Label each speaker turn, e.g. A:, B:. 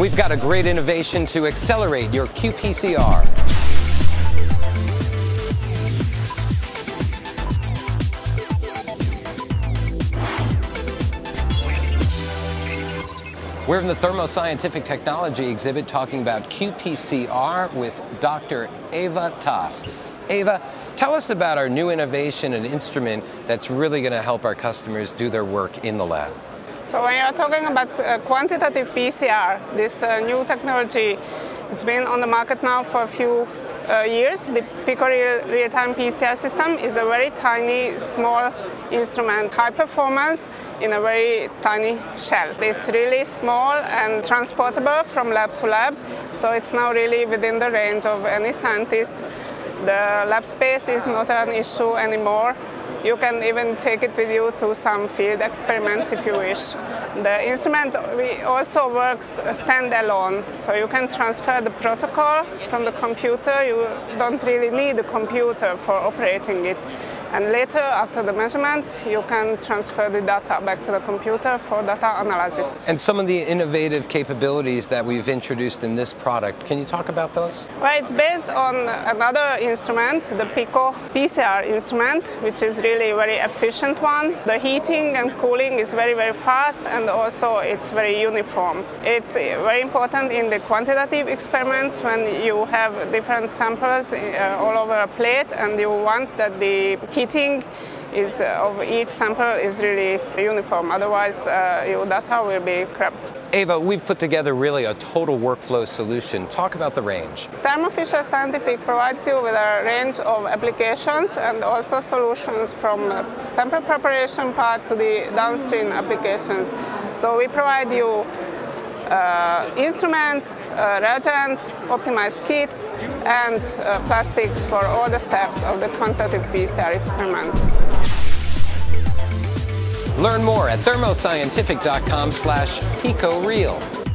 A: We've got a great innovation to accelerate your qPCR. We're in the Thermo Scientific Technology exhibit talking about qPCR with Dr. Eva Tas. Eva, tell us about our new innovation and instrument that's really going to help our customers do their work in the lab.
B: So when you're talking about uh, quantitative PCR, this uh, new technology, it's been on the market now for a few uh, years. The Piko real-time PCR system is a very tiny, small instrument, high performance in a very tiny shell. It's really small and transportable from lab to lab, so it's now really within the range of any scientist. The lab space is not an issue anymore. You can even take it with you to some field experiments if you wish. The instrument also works standalone, so you can transfer the protocol from the computer. You don't really need a computer for operating it. And later, after the measurements, you can transfer the data back to the computer for data analysis.
A: And some of the innovative capabilities that we've introduced in this product, can you talk about those?
B: Well, it's based on another instrument, the Piko PCR instrument, which is really a very efficient one. The heating and cooling is very, very fast and also it's very uniform. It's very important in the quantitative experiments when you have different samples uh, all over a plate and you want that the heating is uh, of each sample is really uniform. Otherwise, uh, your data will be corrupt.
A: Eva, we've put together really a total workflow solution. Talk about the range.
B: Thermo Fisher Scientific provides you with a range of applications and also solutions from sample preparation part to the downstream applications. So we provide you uh, instruments, uh, reagents, optimized kits, and uh, plastics for all the steps of the quantitative PCR experiments.
A: Learn more at thermoscientific.com slash pikoreal.